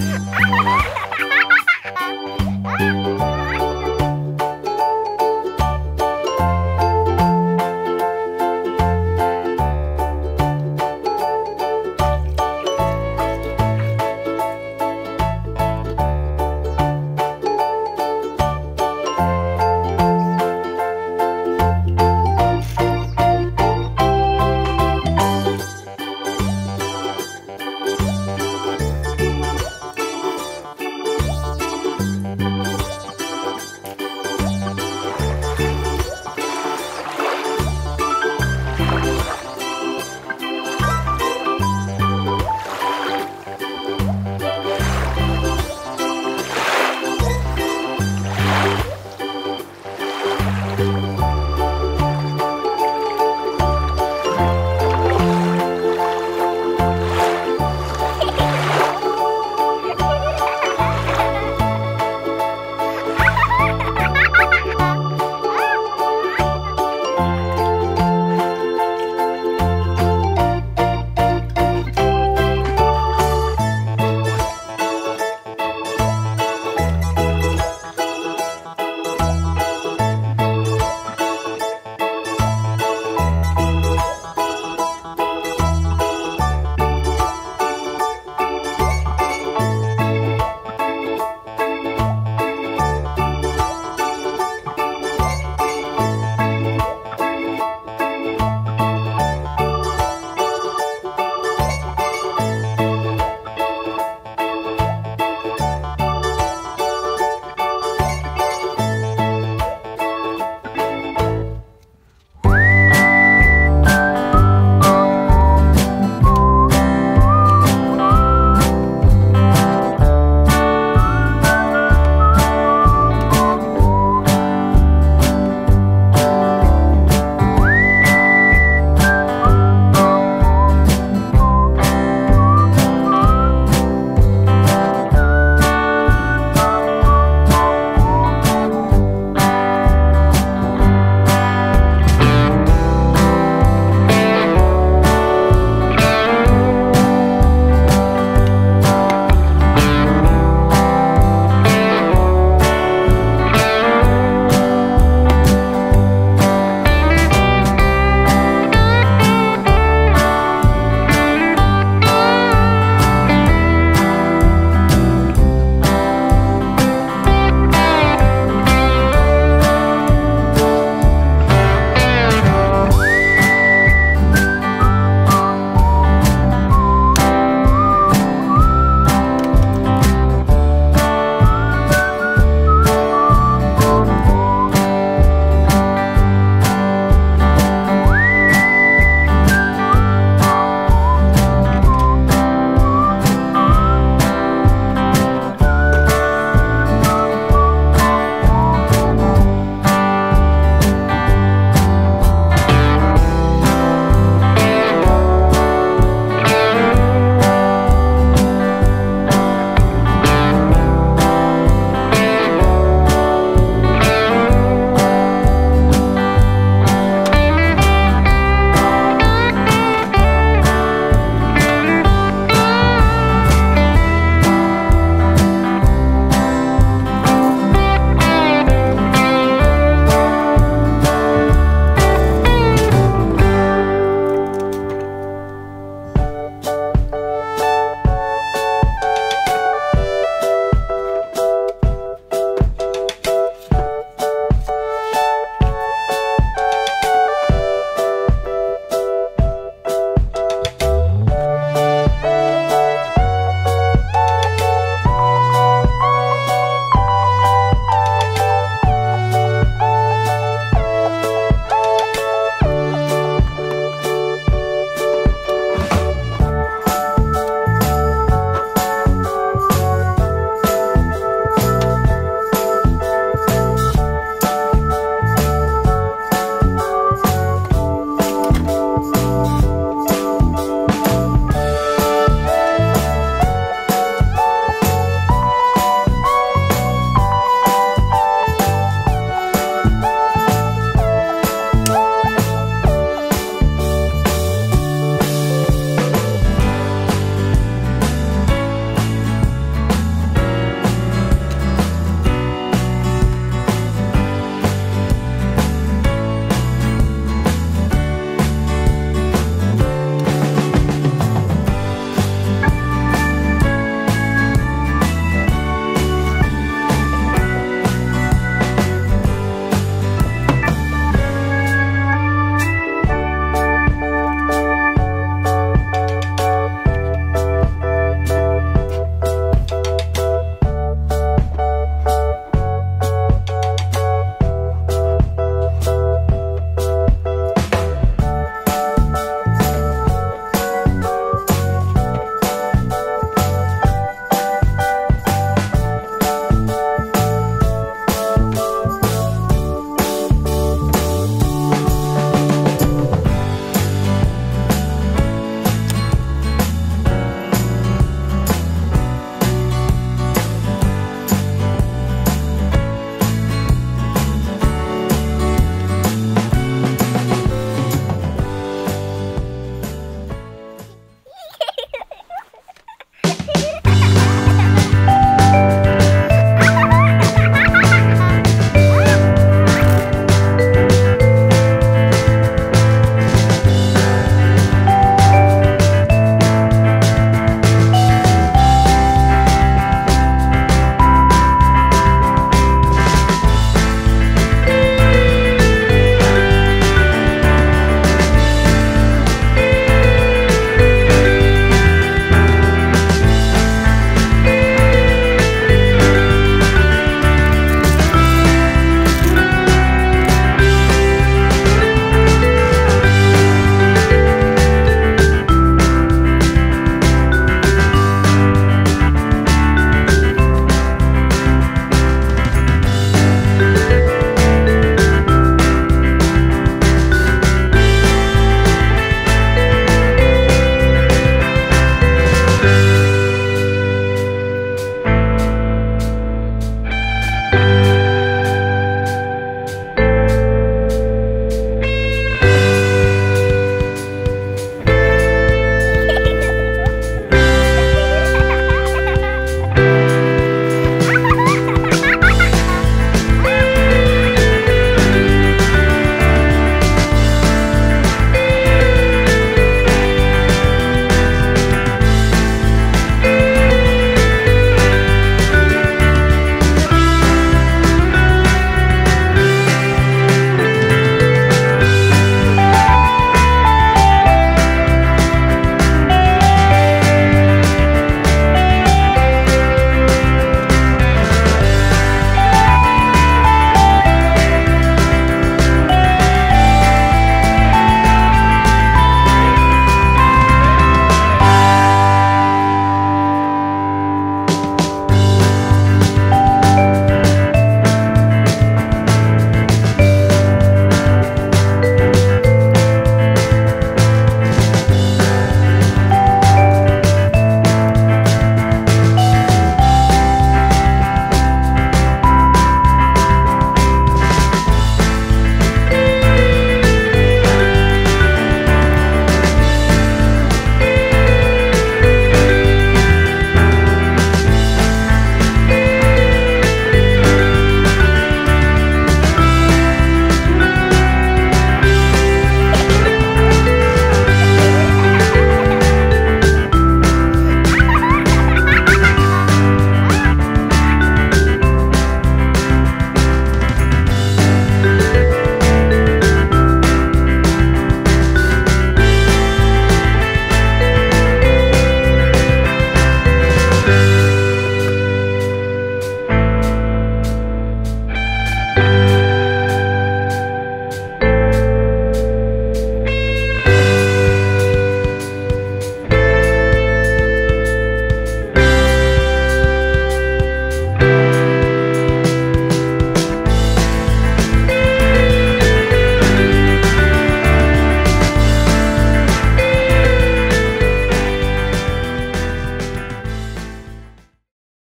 ha ha ha ha ha